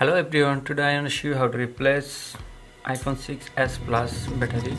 hello everyone today i am going to show you how to replace iphone 6s plus battery.